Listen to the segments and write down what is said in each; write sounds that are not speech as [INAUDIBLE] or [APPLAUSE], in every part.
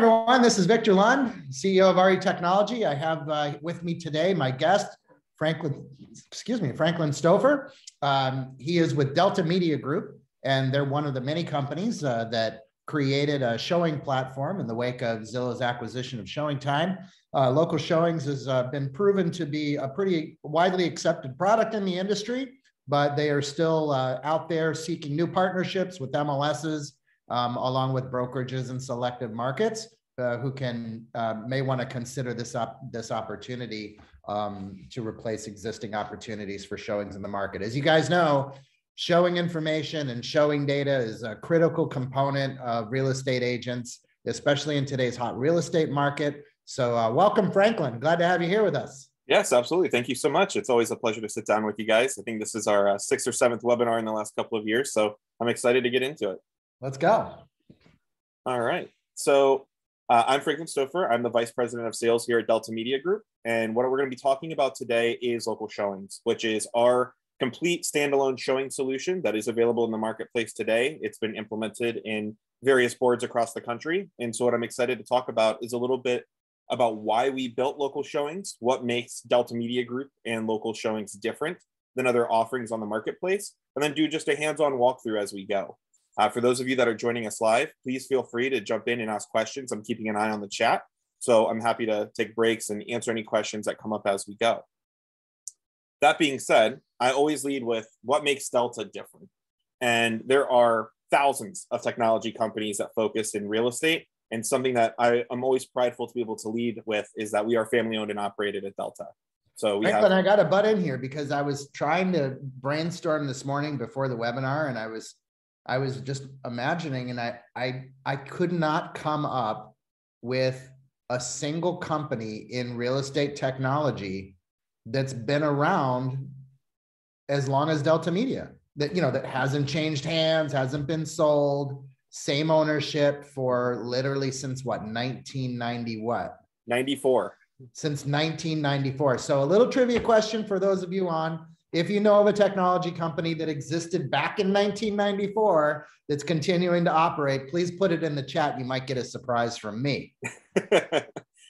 everyone. This is Victor Lund, CEO of RE Technology. I have uh, with me today my guest, Franklin, excuse me, Franklin Stouffer. Um, he is with Delta Media Group, and they're one of the many companies uh, that created a showing platform in the wake of Zillow's acquisition of Showing Time. Uh, local showings has uh, been proven to be a pretty widely accepted product in the industry, but they are still uh, out there seeking new partnerships with MLSs um, along with brokerages in selective markets uh, who can uh, may want to consider this op- this opportunity um, to replace existing opportunities for showings in the market. As you guys know, showing information and showing data is a critical component of real estate agents, especially in today's hot real estate market. So, uh, welcome, Franklin. Glad to have you here with us. Yes, absolutely. Thank you so much. It's always a pleasure to sit down with you guys. I think this is our uh, sixth or seventh webinar in the last couple of years, so I'm excited to get into it. Let's go. All right. So uh, I'm Franklin Stouffer. I'm the Vice President of Sales here at Delta Media Group. And what we're going to be talking about today is local showings, which is our complete standalone showing solution that is available in the marketplace today. It's been implemented in various boards across the country. And so, what I'm excited to talk about is a little bit about why we built local showings, what makes Delta Media Group and local showings different than other offerings on the marketplace, and then do just a hands on walkthrough as we go. Uh, for those of you that are joining us live, please feel free to jump in and ask questions. I'm keeping an eye on the chat. So I'm happy to take breaks and answer any questions that come up as we go. That being said, I always lead with what makes Delta different. And there are thousands of technology companies that focus in real estate. And something that I, am always prideful to be able to lead with is that we are family owned and operated at Delta. So we Franklin, have- I got to butt in here because I was trying to brainstorm this morning before the webinar and I was I was just imagining, and I I I could not come up with a single company in real estate technology that's been around as long as Delta Media. That you know that hasn't changed hands, hasn't been sold, same ownership for literally since what 1990 what? 94 since 1994 so a little trivia question for those of you on if you know of a technology company that existed back in 1994 that's continuing to operate, please put it in the chat. You might get a surprise from me. [LAUGHS] that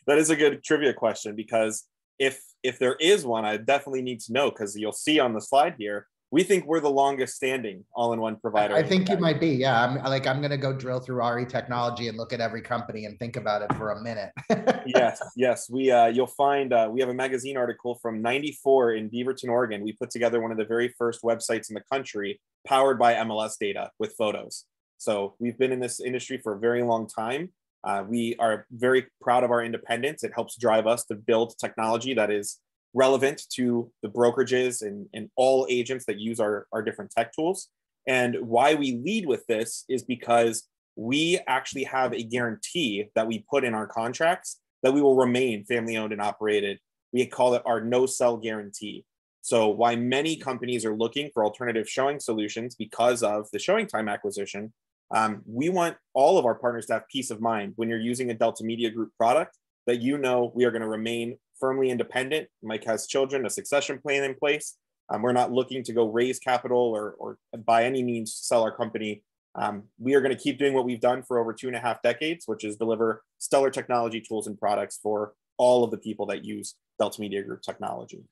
is a good trivia question because if if there is one, I definitely need to know because you'll see on the slide here we think we're the longest standing all-in-one provider. I think you might be. Yeah, I'm like I'm gonna go drill through RE technology and look at every company and think about it for a minute. [LAUGHS] yes, yes. We uh, you'll find uh, we have a magazine article from '94 in Beaverton, Oregon. We put together one of the very first websites in the country powered by MLS data with photos. So we've been in this industry for a very long time. Uh, we are very proud of our independence. It helps drive us to build technology that is relevant to the brokerages and, and all agents that use our, our different tech tools. And why we lead with this is because we actually have a guarantee that we put in our contracts that we will remain family owned and operated. We call it our no sell guarantee. So, why many companies are looking for alternative showing solutions because of the showing time acquisition, um, we want all of our partners to have peace of mind when you're using a Delta Media Group product that you know we are going to remain firmly independent. Mike has children, a succession plan in place. Um, we're not looking to go raise capital or, or by any means sell our company. Um, we are going to keep doing what we've done for over two and a half decades, which is deliver stellar technology tools and products for all of the people that use Delta Media Group technology.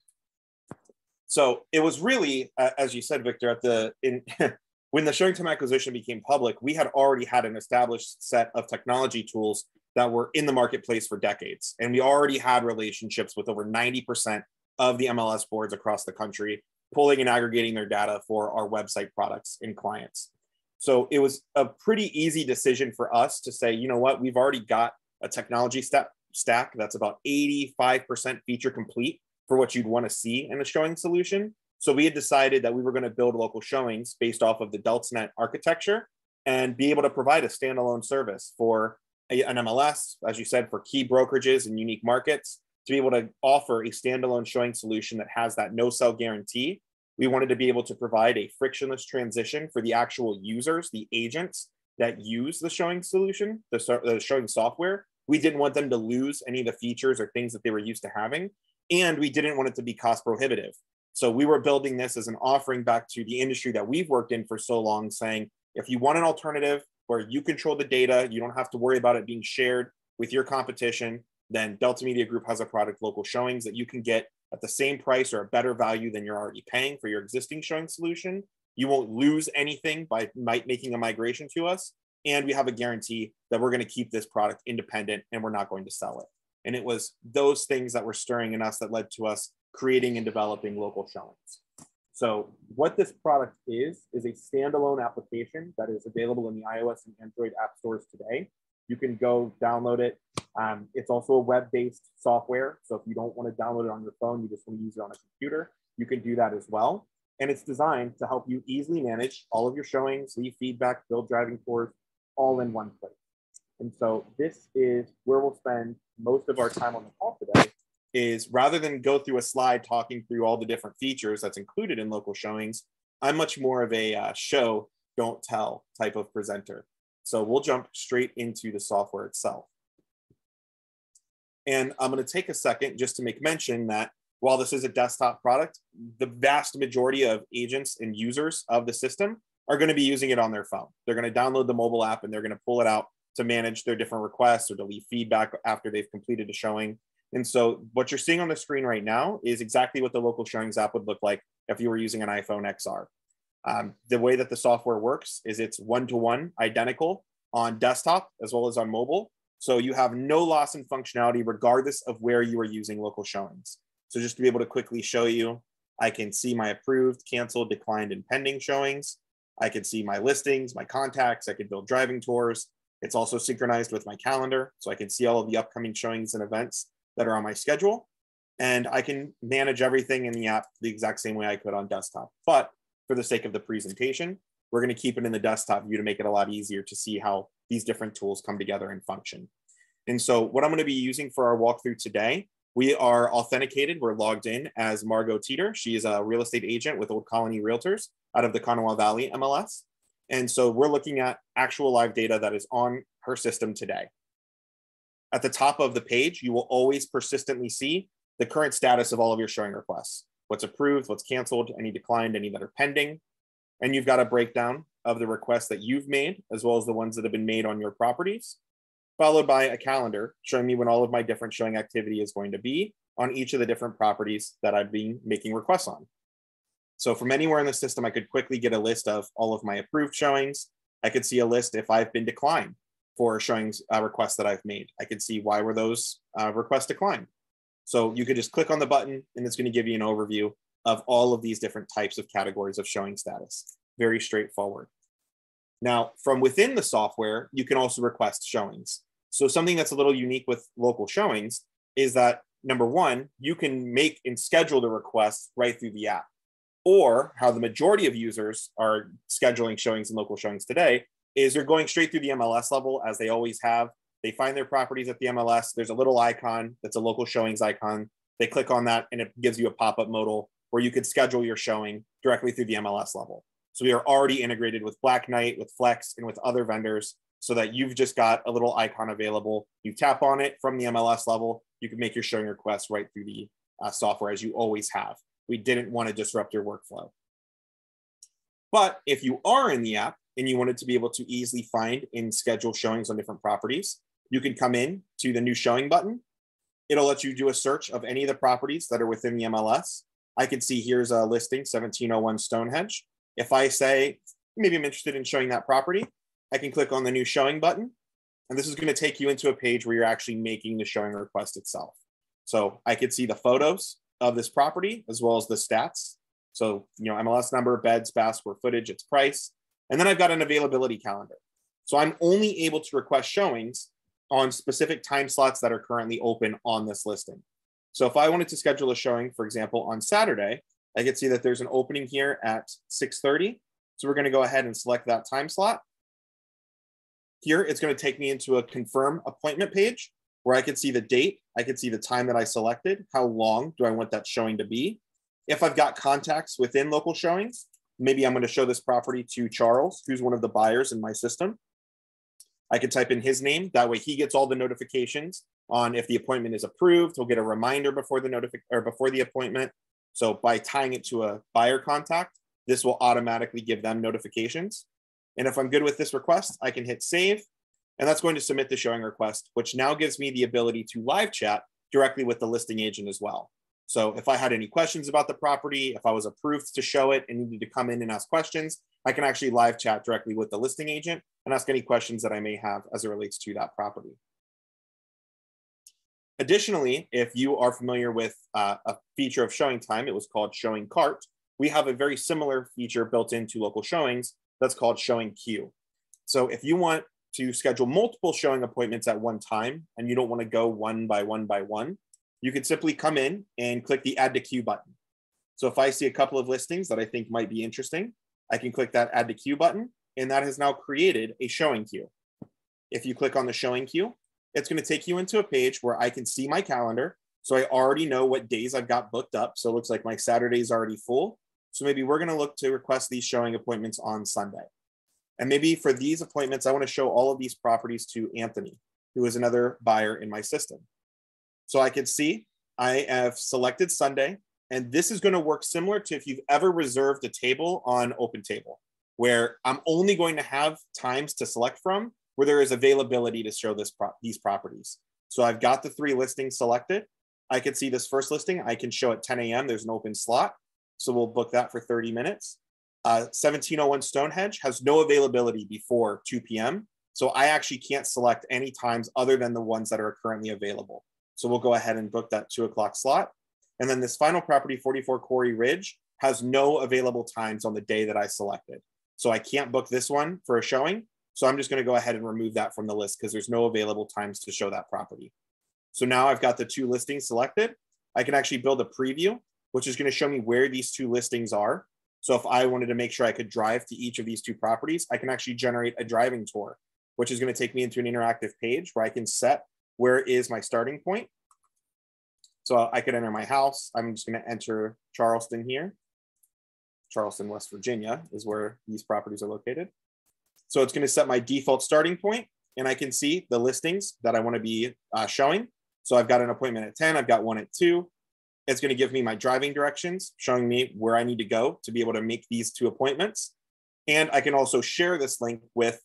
So it was really, uh, as you said, Victor, at the in [LAUGHS] when the Showing Time acquisition became public, we had already had an established set of technology tools that were in the marketplace for decades. And we already had relationships with over 90% of the MLS boards across the country, pulling and aggregating their data for our website products and clients. So it was a pretty easy decision for us to say, you know what, we've already got a technology step, stack that's about 85% feature complete for what you'd want to see in a showing solution. So we had decided that we were going to build local showings based off of the DeltaNet architecture and be able to provide a standalone service for an MLS, as you said, for key brokerages and unique markets to be able to offer a standalone showing solution that has that no sell guarantee. We wanted to be able to provide a frictionless transition for the actual users, the agents that use the showing solution, the, the showing software. We didn't want them to lose any of the features or things that they were used to having. And we didn't want it to be cost prohibitive. So we were building this as an offering back to the industry that we've worked in for so long, saying, if you want an alternative where you control the data. You don't have to worry about it being shared with your competition, then Delta Media Group has a product, local showings, that you can get at the same price or a better value than you're already paying for your existing showing solution. You won't lose anything by might making a migration to us. And we have a guarantee that we're going to keep this product independent and we're not going to sell it. And it was those things that were stirring in us that led to us creating and developing local showings. So what this product is, is a standalone application that is available in the iOS and Android app stores today. You can go download it. Um, it's also a web-based software. So if you don't want to download it on your phone, you just want to use it on a computer, you can do that as well. And it's designed to help you easily manage all of your showings, leave feedback, build driving tours, all in one place. And so this is where we'll spend most of our time on the call today is rather than go through a slide talking through all the different features that's included in local showings, I'm much more of a uh, show, don't tell type of presenter. So we'll jump straight into the software itself. And I'm going to take a second just to make mention that while this is a desktop product, the vast majority of agents and users of the system are going to be using it on their phone. They're going to download the mobile app and they're going to pull it out to manage their different requests or to leave feedback after they've completed a showing. And so what you're seeing on the screen right now is exactly what the local showings app would look like if you were using an iPhone XR. Um, the way that the software works is it's one-to-one identical on desktop as well as on mobile. So you have no loss in functionality regardless of where you are using local showings. So just to be able to quickly show you, I can see my approved, canceled, declined, and pending showings. I can see my listings, my contacts. I can build driving tours. It's also synchronized with my calendar. So I can see all of the upcoming showings and events that are on my schedule. And I can manage everything in the app the exact same way I could on desktop. But for the sake of the presentation, we're going to keep it in the desktop view to make it a lot easier to see how these different tools come together and function. And so what I'm going to be using for our walkthrough today, we are authenticated. We're logged in as Margot Teeter. She is a real estate agent with Old Colony Realtors out of the Kanawha Valley MLS. And so we're looking at actual live data that is on her system today. At the top of the page, you will always persistently see the current status of all of your showing requests what's approved, what's canceled, any declined, any that are pending. And you've got a breakdown of the requests that you've made, as well as the ones that have been made on your properties, followed by a calendar showing me when all of my different showing activity is going to be on each of the different properties that I've been making requests on. So from anywhere in the system, I could quickly get a list of all of my approved showings. I could see a list if I've been declined for showing uh, requests that I've made. I can see why were those uh, requests declined. So you could just click on the button and it's going to give you an overview of all of these different types of categories of showing status. Very straightforward. Now, from within the software, you can also request showings. So something that's a little unique with local showings is that number one, you can make and schedule the request right through the app. Or how the majority of users are scheduling showings and local showings today is they're going straight through the MLS level as they always have. They find their properties at the MLS. There's a little icon that's a local showings icon. They click on that and it gives you a pop-up modal where you could schedule your showing directly through the MLS level. So we are already integrated with Black Knight, with Flex, and with other vendors so that you've just got a little icon available. You tap on it from the MLS level, you can make your showing requests right through the uh, software as you always have. We didn't want to disrupt your workflow. But if you are in the app and you wanted to be able to easily find and schedule showings on different properties, you can come in to the new showing button. It'll let you do a search of any of the properties that are within the MLS. I can see here's a listing 1701 Stonehenge. If I say, maybe I'm interested in showing that property, I can click on the new showing button. And this is going to take you into a page where you're actually making the showing request itself. So I could see the photos of this property as well as the stats. So, you know, MLS number, beds, bath, square footage, its price. And then I've got an availability calendar. So I'm only able to request showings on specific time slots that are currently open on this listing. So if I wanted to schedule a showing, for example, on Saturday, I could see that there's an opening here at 6.30. So we're gonna go ahead and select that time slot. Here, it's gonna take me into a confirm appointment page where I could see the date, I could see the time that I selected, how long do I want that showing to be. If I've got contacts within local showings, maybe I'm going to show this property to Charles, who's one of the buyers in my system. I can type in his name. That way he gets all the notifications on if the appointment is approved. He'll get a reminder before the notific or before the appointment. So by tying it to a buyer contact, this will automatically give them notifications. And if I'm good with this request, I can hit save. And that's going to submit the showing request, which now gives me the ability to live chat directly with the listing agent as well. So if I had any questions about the property, if I was approved to show it and needed to come in and ask questions, I can actually live chat directly with the listing agent and ask any questions that I may have as it relates to that property. Additionally, if you are familiar with uh, a feature of showing time, it was called showing cart. We have a very similar feature built into local showings that's called showing queue. So if you want to schedule multiple showing appointments at one time and you don't want to go one by one by one, you can simply come in and click the add to queue button. So if I see a couple of listings that I think might be interesting, I can click that add to queue button and that has now created a showing queue. If you click on the showing queue, it's going to take you into a page where I can see my calendar. So I already know what days I've got booked up. So it looks like my Saturday is already full. So maybe we're going to look to request these showing appointments on Sunday. And maybe for these appointments, I want to show all of these properties to Anthony, who is another buyer in my system. So I can see I have selected Sunday, and this is going to work similar to if you've ever reserved a table on OpenTable, where I'm only going to have times to select from where there is availability to show this pro these properties. So I've got the three listings selected. I can see this first listing. I can show at 10 a.m. There's an open slot. So we'll book that for 30 minutes. Uh, 1701 Stonehenge has no availability before 2 p.m. So I actually can't select any times other than the ones that are currently available. So we'll go ahead and book that two o'clock slot. And then this final property, 44 Quarry Ridge, has no available times on the day that I selected. So I can't book this one for a showing. So I'm just going to go ahead and remove that from the list because there's no available times to show that property. So now I've got the two listings selected. I can actually build a preview, which is going to show me where these two listings are. So if I wanted to make sure I could drive to each of these two properties, I can actually generate a driving tour, which is going to take me into an interactive page where I can set where is my starting point. So I could enter my house. I'm just going to enter Charleston here. Charleston, West Virginia is where these properties are located. So it's going to set my default starting point and I can see the listings that I want to be uh, showing. So I've got an appointment at 10, I've got one at 2. It's going to give me my driving directions, showing me where I need to go to be able to make these two appointments. And I can also share this link with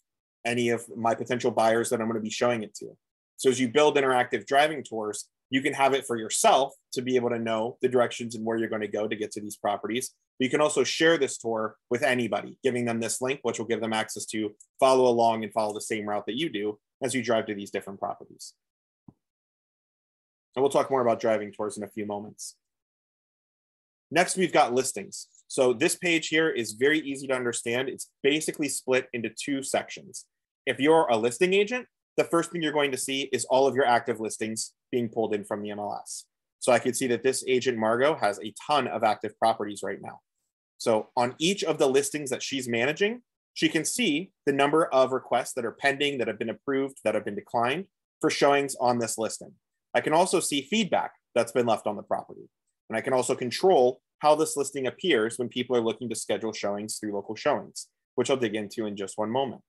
any of my potential buyers that I'm going to be showing it to. So as you build interactive driving tours, you can have it for yourself to be able to know the directions and where you're going to go to get to these properties. But you can also share this tour with anybody, giving them this link, which will give them access to follow along and follow the same route that you do as you drive to these different properties. And we'll talk more about driving tours in a few moments. Next, we've got listings. So this page here is very easy to understand. It's basically split into two sections. If you're a listing agent, the first thing you're going to see is all of your active listings being pulled in from the MLS. So I can see that this agent Margot has a ton of active properties right now. So on each of the listings that she's managing, she can see the number of requests that are pending, that have been approved, that have been declined for showings on this listing. I can also see feedback that's been left on the property. And I can also control how this listing appears when people are looking to schedule showings through local showings, which I'll dig into in just one moment.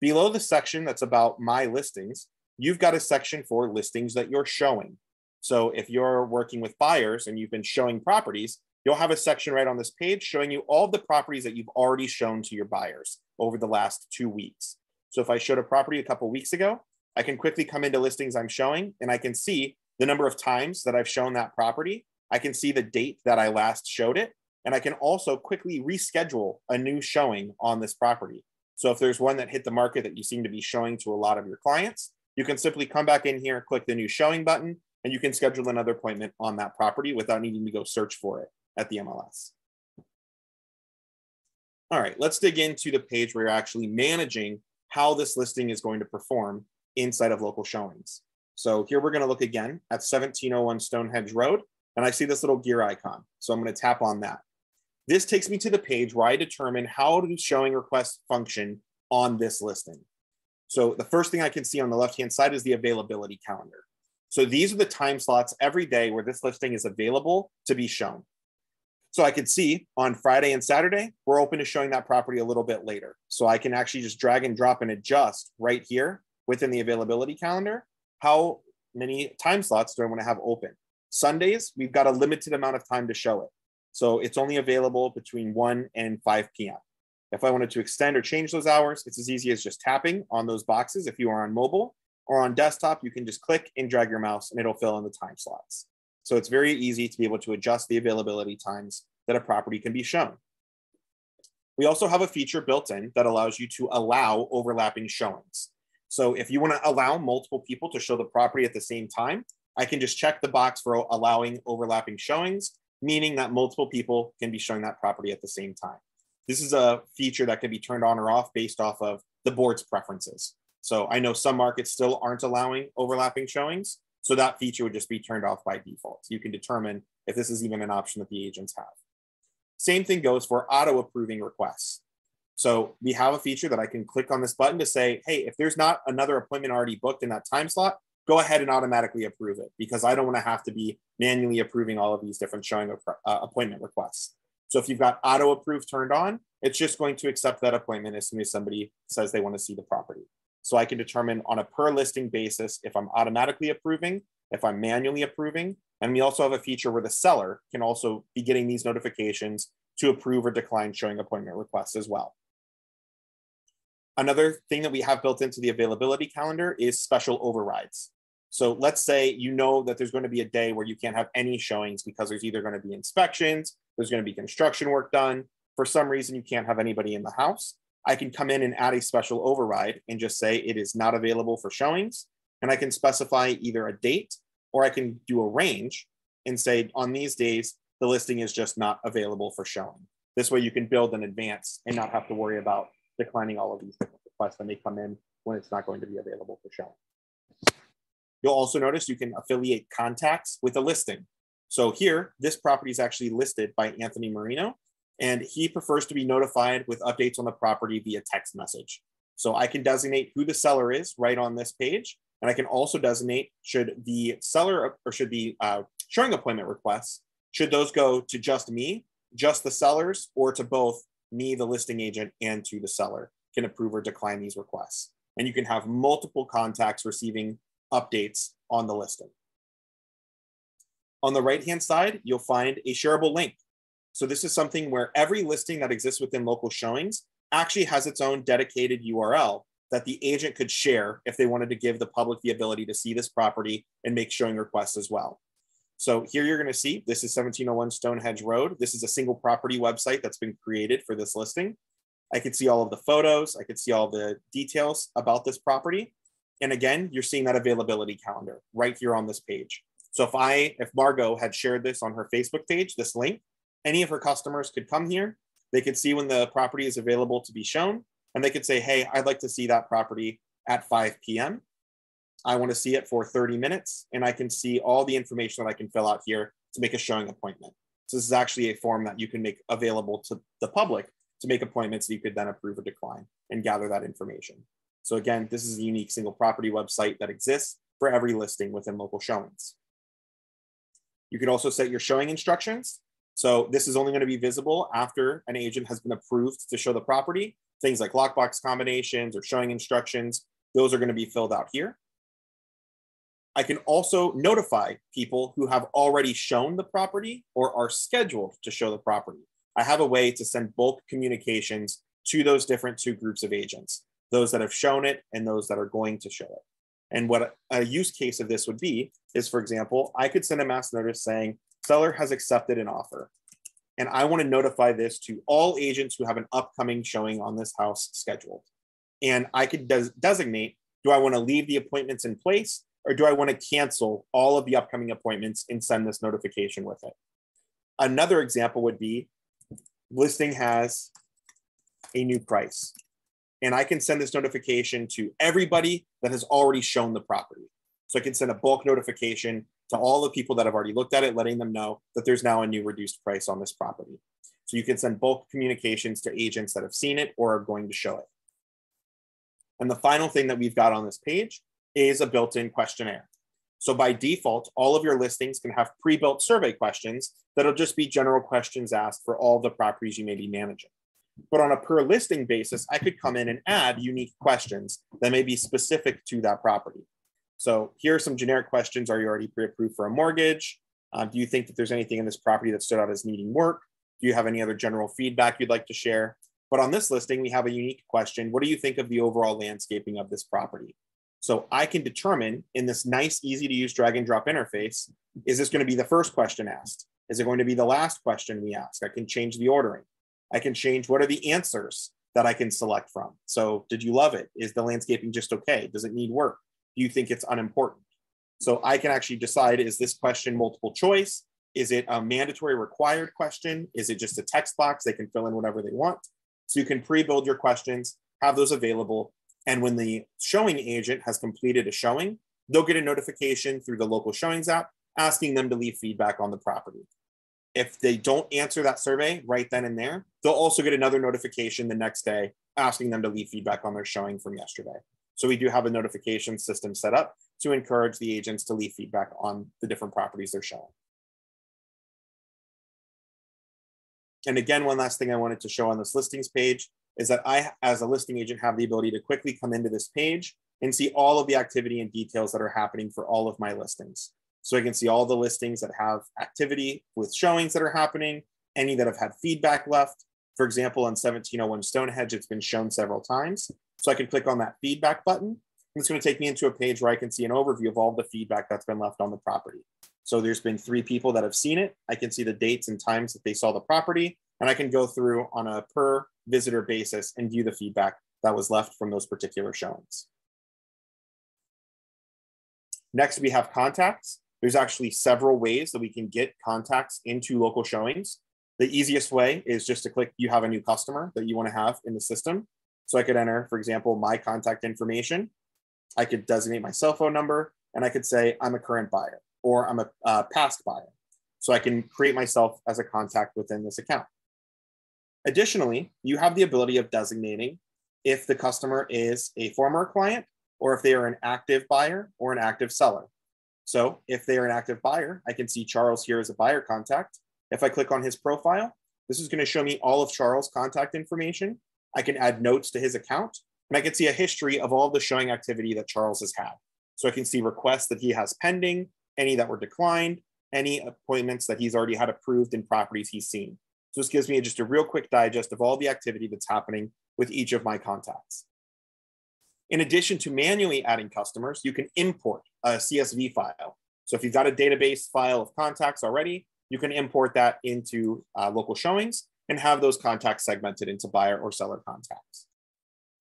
Below the section that's about my listings, you've got a section for listings that you're showing. So if you're working with buyers and you've been showing properties, you'll have a section right on this page showing you all the properties that you've already shown to your buyers over the last two weeks. So if I showed a property a couple weeks ago, I can quickly come into listings I'm showing and I can see the number of times that I've shown that property. I can see the date that I last showed it. And I can also quickly reschedule a new showing on this property. So if there's one that hit the market that you seem to be showing to a lot of your clients, you can simply come back in here, click the new showing button, and you can schedule another appointment on that property without needing to go search for it at the MLS. All right, let's dig into the page where you're actually managing how this listing is going to perform inside of local showings. So here we're going to look again at 1701 Stonehenge Road, and I see this little gear icon. So I'm going to tap on that. This takes me to the page where I determine how do showing requests function on this listing. So the first thing I can see on the left-hand side is the availability calendar. So these are the time slots every day where this listing is available to be shown. So I can see on Friday and Saturday, we're open to showing that property a little bit later. So I can actually just drag and drop and adjust right here within the availability calendar. How many time slots do I want to have open? Sundays, we've got a limited amount of time to show it. So it's only available between 1 and 5 p.m. If I wanted to extend or change those hours, it's as easy as just tapping on those boxes if you are on mobile or on desktop, you can just click and drag your mouse and it'll fill in the time slots. So it's very easy to be able to adjust the availability times that a property can be shown. We also have a feature built in that allows you to allow overlapping showings. So if you want to allow multiple people to show the property at the same time, I can just check the box for allowing overlapping showings, meaning that multiple people can be showing that property at the same time. This is a feature that can be turned on or off based off of the board's preferences. So I know some markets still aren't allowing overlapping showings. So that feature would just be turned off by default. You can determine if this is even an option that the agents have. Same thing goes for auto approving requests. So we have a feature that I can click on this button to say, hey, if there's not another appointment already booked in that time slot, go ahead and automatically approve it because I don't want to have to be manually approving all of these different showing uh, appointment requests. So if you've got auto approve turned on, it's just going to accept that appointment as soon as somebody says they want to see the property. So I can determine on a per listing basis if I'm automatically approving, if I'm manually approving. And we also have a feature where the seller can also be getting these notifications to approve or decline showing appointment requests as well. Another thing that we have built into the availability calendar is special overrides. So let's say you know that there's going to be a day where you can't have any showings because there's either going to be inspections, there's going to be construction work done. For some reason, you can't have anybody in the house. I can come in and add a special override and just say it is not available for showings. And I can specify either a date or I can do a range and say on these days, the listing is just not available for showing. This way you can build in advance and not have to worry about declining all of these requests that may come in when it's not going to be available for showing. You'll also notice you can affiliate contacts with a listing. So here, this property is actually listed by Anthony Marino, and he prefers to be notified with updates on the property via text message. So I can designate who the seller is right on this page, and I can also designate should the seller or should the uh, showing appointment requests, should those go to just me, just the sellers, or to both me, the listing agent, and to the seller can approve or decline these requests. And you can have multiple contacts receiving updates on the listing. On the right-hand side, you'll find a shareable link. So this is something where every listing that exists within local showings actually has its own dedicated URL that the agent could share if they wanted to give the public the ability to see this property and make showing requests as well. So here you're going to see this is 1701 Stonehenge Road. This is a single property website that's been created for this listing. I could see all of the photos. I could see all the details about this property. And again, you're seeing that availability calendar right here on this page. So if I, if Margot had shared this on her Facebook page, this link, any of her customers could come here. They could see when the property is available to be shown, and they could say, hey, I'd like to see that property at 5 p.m. I want to see it for 30 minutes, and I can see all the information that I can fill out here to make a showing appointment. So this is actually a form that you can make available to the public to make appointments that you could then approve or decline and gather that information. So again, this is a unique single property website that exists for every listing within local showings. You can also set your showing instructions. So this is only going to be visible after an agent has been approved to show the property. Things like lockbox combinations or showing instructions, those are going to be filled out here. I can also notify people who have already shown the property or are scheduled to show the property. I have a way to send bulk communications to those different two groups of agents, those that have shown it and those that are going to show it. And what a use case of this would be is, for example, I could send a mass notice saying, seller has accepted an offer. And I want to notify this to all agents who have an upcoming showing on this house scheduled. And I could des- designate do I want to leave the appointments in place or do I want to cancel all of the upcoming appointments and send this notification with it? Another example would be listing has a new price and I can send this notification to everybody that has already shown the property. So I can send a bulk notification to all the people that have already looked at it, letting them know that there's now a new reduced price on this property. So you can send bulk communications to agents that have seen it or are going to show it. And the final thing that we've got on this page is a built-in questionnaire. So by default, all of your listings can have pre-built survey questions that'll just be general questions asked for all the properties you may be managing. But on a per listing basis, I could come in and add unique questions that may be specific to that property. So here are some generic questions. Are you already pre-approved for a mortgage? Um, do you think that there's anything in this property that stood out as needing work? Do you have any other general feedback you'd like to share? But on this listing, we have a unique question. What do you think of the overall landscaping of this property? So I can determine in this nice, easy to use drag and drop interface, is this going to be the first question asked? Is it going to be the last question we ask? I can change the ordering. I can change what are the answers that I can select from. So did you love it? Is the landscaping just okay? Does it need work? Do you think it's unimportant? So I can actually decide, is this question multiple choice? Is it a mandatory required question? Is it just a text box? They can fill in whatever they want. So you can pre-build your questions, have those available. And when the showing agent has completed a showing, they'll get a notification through the local showings app asking them to leave feedback on the property. If they don't answer that survey right then and there, they'll also get another notification the next day asking them to leave feedback on their showing from yesterday. So we do have a notification system set up to encourage the agents to leave feedback on the different properties they're showing. And again, one last thing I wanted to show on this listings page is that I, as a listing agent, have the ability to quickly come into this page and see all of the activity and details that are happening for all of my listings. So I can see all the listings that have activity with showings that are happening, any that have had feedback left. For example, on 1701 Stonehenge, it's been shown several times. So I can click on that feedback button. And it's going to take me into a page where I can see an overview of all the feedback that's been left on the property. So there's been three people that have seen it. I can see the dates and times that they saw the property, and I can go through on a per visitor basis and view the feedback that was left from those particular showings. Next, we have contacts. There's actually several ways that we can get contacts into local showings. The easiest way is just to click, you have a new customer that you want to have in the system. So I could enter, for example, my contact information. I could designate my cell phone number and I could say, I'm a current buyer or I'm a uh, past buyer. So I can create myself as a contact within this account. Additionally, you have the ability of designating if the customer is a former client or if they are an active buyer or an active seller. So if they are an active buyer, I can see Charles here as a buyer contact. If I click on his profile, this is going to show me all of Charles' contact information. I can add notes to his account, and I can see a history of all the showing activity that Charles has had. So I can see requests that he has pending, any that were declined, any appointments that he's already had approved in properties he's seen. So this gives me just a real quick digest of all the activity that's happening with each of my contacts. In addition to manually adding customers, you can import a CSV file. So if you've got a database file of contacts already, you can import that into uh, local showings and have those contacts segmented into buyer or seller contacts.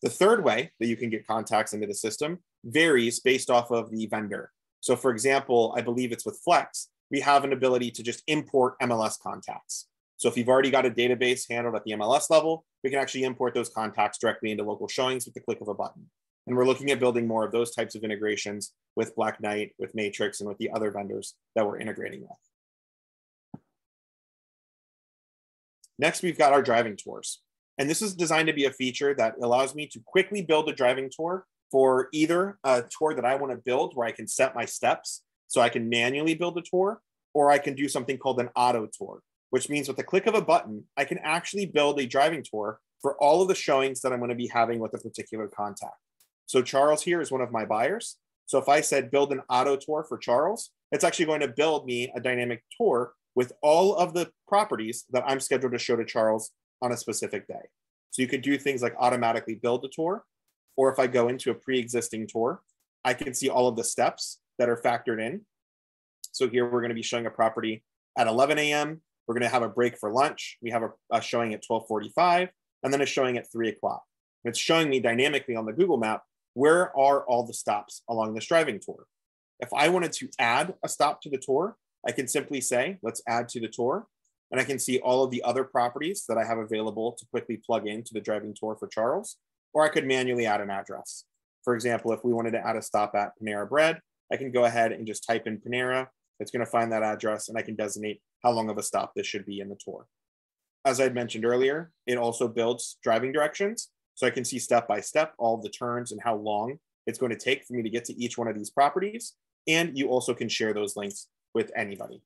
The third way that you can get contacts into the system varies based off of the vendor. So for example, I believe it's with Flex, we have an ability to just import MLS contacts. So if you've already got a database handled at the MLS level, we can actually import those contacts directly into local showings with the click of a button. And we're looking at building more of those types of integrations with Black Knight, with Matrix, and with the other vendors that we're integrating with. Next, we've got our driving tours. And this is designed to be a feature that allows me to quickly build a driving tour for either a tour that I want to build where I can set my steps so I can manually build a tour, or I can do something called an auto tour, which means with the click of a button, I can actually build a driving tour for all of the showings that I'm going to be having with a particular contact. So Charles here is one of my buyers. So if I said build an auto tour for Charles, it's actually going to build me a dynamic tour with all of the properties that I'm scheduled to show to Charles on a specific day. So you could do things like automatically build a tour, or if I go into a pre-existing tour, I can see all of the steps that are factored in. So here we're going to be showing a property at 11 a.m. We're going to have a break for lunch. We have a, a showing at 12:45, and then a showing at 3 o'clock. It's showing me dynamically on the Google map where are all the stops along this driving tour? If I wanted to add a stop to the tour, I can simply say, let's add to the tour. And I can see all of the other properties that I have available to quickly plug into the driving tour for Charles, or I could manually add an address. For example, if we wanted to add a stop at Panera Bread, I can go ahead and just type in Panera. It's going to find that address and I can designate how long of a stop this should be in the tour. As I mentioned earlier, it also builds driving directions. So I can see step by step all the turns and how long it's going to take for me to get to each one of these properties. And you also can share those links with anybody.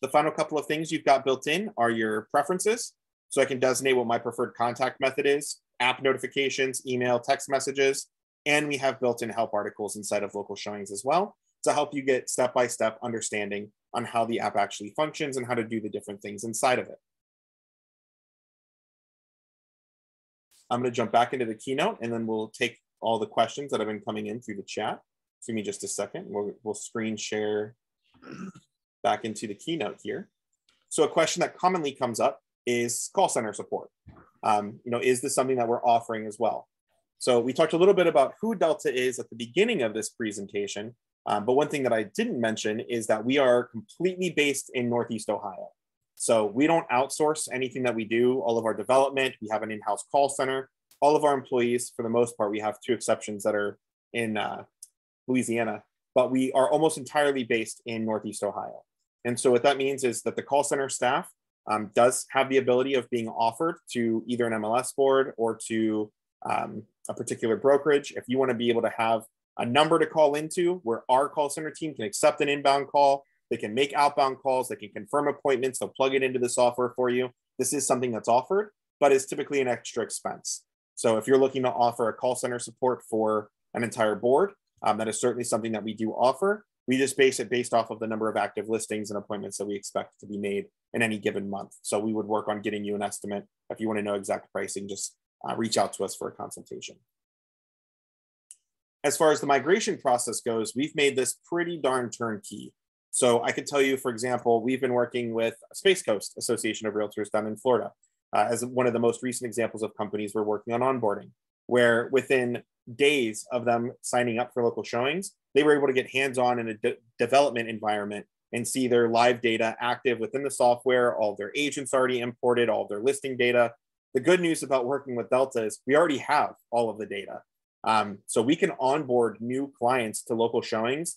The final couple of things you've got built in are your preferences. So I can designate what my preferred contact method is, app notifications, email, text messages, and we have built-in help articles inside of local showings as well to help you get step-by-step understanding on how the app actually functions and how to do the different things inside of it. I'm going to jump back into the keynote and then we'll take all the questions that have been coming in through the chat. Give me just a second. We'll, we'll screen share back into the keynote here. So a question that commonly comes up is call center support. Um, you know, is this something that we're offering as well? So we talked a little bit about who Delta is at the beginning of this presentation, um, but one thing that I didn't mention is that we are completely based in Northeast Ohio. So we don't outsource anything that we do, all of our development, we have an in-house call center. All of our employees, for the most part, we have two exceptions that are in uh, Louisiana, but we are almost entirely based in Northeast Ohio. And so what that means is that the call center staff um, does have the ability of being offered to either an MLS board or to um, a particular brokerage. If you want to be able to have a number to call into where our call center team can accept an inbound call, they can make outbound calls, they can confirm appointments, they'll plug it into the software for you. This is something that's offered, but it's typically an extra expense. So if you're looking to offer a call center support for an entire board, um, that is certainly something that we do offer. We just base it based off of the number of active listings and appointments that we expect to be made in any given month. So we would work on getting you an estimate. If you want to know exact pricing, just uh, reach out to us for a consultation. As far as the migration process goes, we've made this pretty darn turnkey. So I could tell you, for example, we've been working with Space Coast Association of Realtors down in Florida uh, as one of the most recent examples of companies we're working on onboarding, where within days of them signing up for local showings, they were able to get hands-on in a de development environment and see their live data active within the software, all their agents already imported, all their listing data. The good news about working with Delta is we already have all of the data. Um, so we can onboard new clients to local showings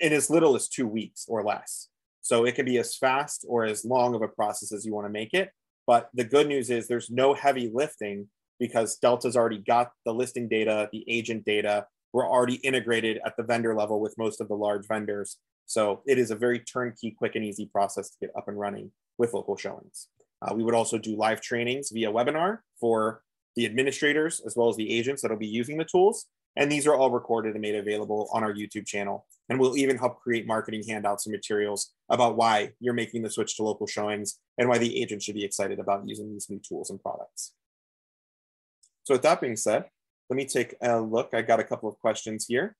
in as little as two weeks or less. So it can be as fast or as long of a process as you want to make it. But the good news is there's no heavy lifting because Delta's already got the listing data, the agent data. We're already integrated at the vendor level with most of the large vendors. So it is a very turnkey, quick and easy process to get up and running with local showings. Uh, we would also do live trainings via webinar for the administrators as well as the agents that'll be using the tools. And these are all recorded and made available on our YouTube channel. And we'll even help create marketing handouts and materials about why you're making the switch to local showings and why the agent should be excited about using these new tools and products. So with that being said, let me take a look. I got a couple of questions here.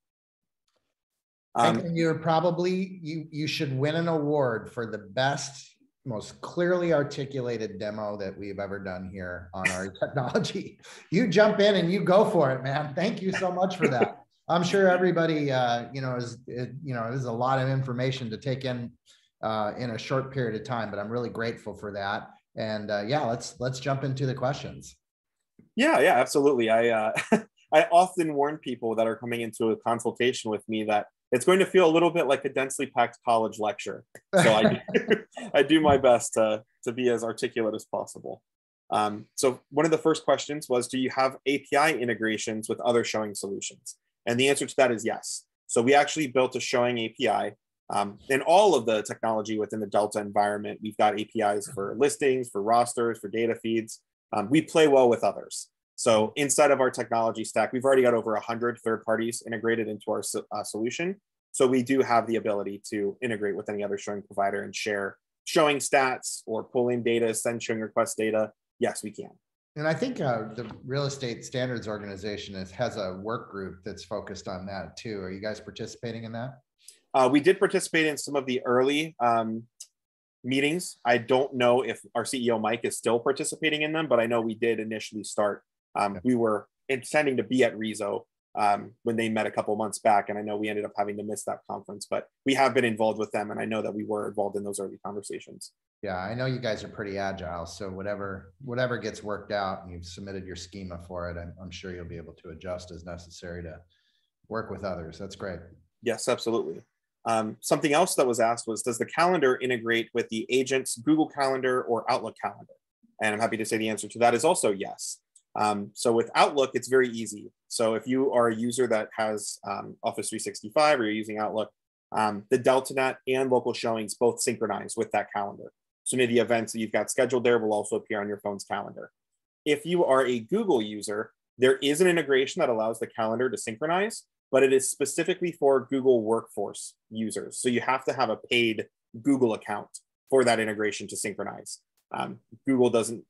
Um, you're probably you you should win an award for the best, most clearly articulated demo that we've ever done here on our [LAUGHS] technology. You jump in and you go for it, man. Thank you so much for that. [LAUGHS] I'm sure everybody, uh, you know, is it, you know, there's a lot of information to take in uh, in a short period of time, but I'm really grateful for that. And uh, yeah, let's let's jump into the questions. Yeah, yeah, absolutely. I uh, [LAUGHS] I often warn people that are coming into a consultation with me that it's going to feel a little bit like a densely packed college lecture. So I, [LAUGHS] do, [LAUGHS] I do my best to, to be as articulate as possible. Um, so one of the first questions was, do you have API integrations with other showing solutions? And the answer to that is yes. So we actually built a showing API. Um, in all of the technology within the Delta environment, we've got APIs for listings, for rosters, for data feeds. Um, we play well with others. So inside of our technology stack, we've already got over 100 third parties integrated into our uh, solution. So we do have the ability to integrate with any other showing provider and share showing stats or pulling data, send showing request data. Yes, we can. And I think uh, the Real Estate Standards Organization is, has a work group that's focused on that too. Are you guys participating in that? Uh, we did participate in some of the early um, meetings. I don't know if our CEO Mike is still participating in them, but I know we did initially start. Um, we were intending to be at RESO um, when they met a couple months back, and I know we ended up having to miss that conference, but we have been involved with them, and I know that we were involved in those early conversations. Yeah, I know you guys are pretty agile, so whatever whatever gets worked out, and you've submitted your schema for it, I'm, I'm sure you'll be able to adjust as necessary to work with others. That's great. Yes, absolutely. Um, something else that was asked was, does the calendar integrate with the agent's Google Calendar or Outlook Calendar? And I'm happy to say the answer to that is also yes. Um, so with Outlook, it's very easy. So if you are a user that has um, Office 365 or you're using Outlook, um, the DeltaNet and local showings both synchronize with that calendar. So any of the events that you've got scheduled there will also appear on your phone's calendar. If you are a Google user, there is an integration that allows the calendar to synchronize, but it is specifically for Google Workforce users. So you have to have a paid Google account for that integration to synchronize. Um, Google doesn't,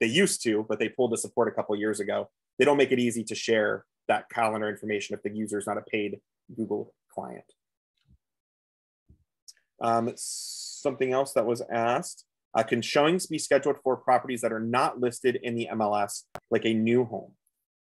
they used to, but they pulled the support a couple years ago. They don't make it easy to share that calendar information if the user is not a paid Google client. Um, something else that was asked, uh, can showings be scheduled for properties that are not listed in the MLS, like a new home?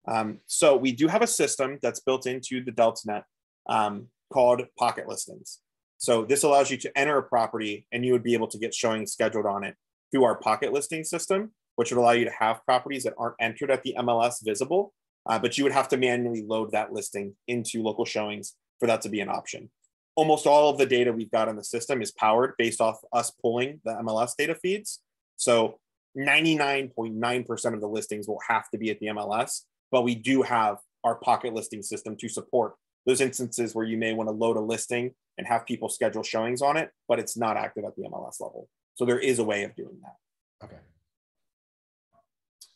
Um, so we do have a system that's built into the DeltaNet um, called pocket listings. So this allows you to enter a property and you would be able to get showings scheduled on it through our pocket listing system, which would allow you to have properties that aren't entered at the MLS visible, uh, but you would have to manually load that listing into local showings for that to be an option. Almost all of the data we've got in the system is powered based off us pulling the MLS data feeds. So 99.9% of the listings will have to be at the MLS, but we do have our pocket listing system to support those instances where you may want to load a listing and have people schedule showings on it, but it's not active at the MLS level. So there is a way of doing that. Okay.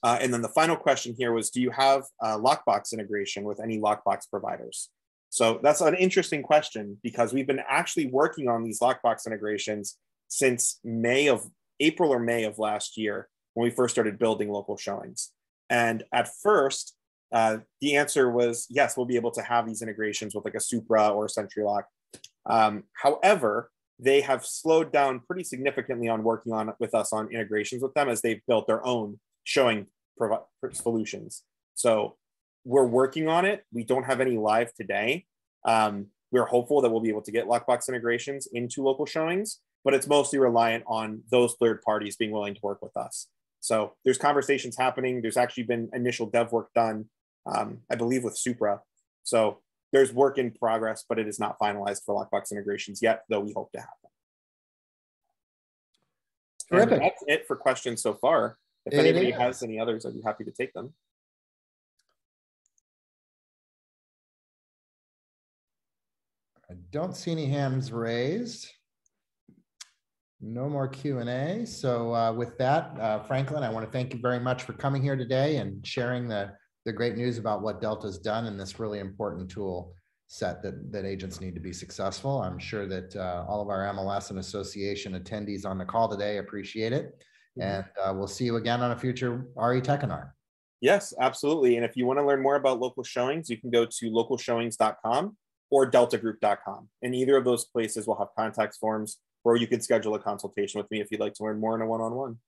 Uh, and then the final question here was, do you have lockbox integration with any lockbox providers? So that's an interesting question because we've been actually working on these lockbox integrations since May of April or May of last year when we first started building local showings. And at first, uh, the answer was yes, we'll be able to have these integrations with like a Supra or a SentriLock. Um, however, they have slowed down pretty significantly on working on with us on integrations with them as they've built their own showing solutions. So we're working on it. We don't have any live today. Um, we're hopeful that we'll be able to get lockbox integrations into local showings, but it's mostly reliant on those third parties being willing to work with us. So there's conversations happening. There's actually been initial dev work done, um, I believe, with Supra. So there's work in progress, but it is not finalized for lockbox integrations yet, though we hope to have them. Terrific. That's it for questions so far. If it anybody is. has any others, I'd be happy to take them. I don't see any hands raised. No more Q&A. So uh, with that, uh, Franklin, I want to thank you very much for coming here today and sharing the, the great news about what Delta's done in this really important tool set that, that agents need to be successful. I'm sure that uh, all of our MLS and association attendees on the call today appreciate it. Mm-hmm. And uh, we'll see you again on a future RE Techinar. Yes, absolutely. And if you want to learn more about local showings, you can go to localshowings.com or deltagroup.com. And either of those places will have contact forms where you can schedule a consultation with me if you'd like to learn more in a one-on-one.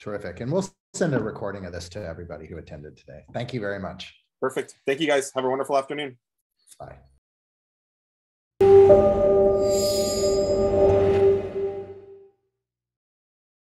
Terrific. And we'll send a recording of this to everybody who attended today. Thank you very much. Perfect. Thank you guys. Have a wonderful afternoon. Bye.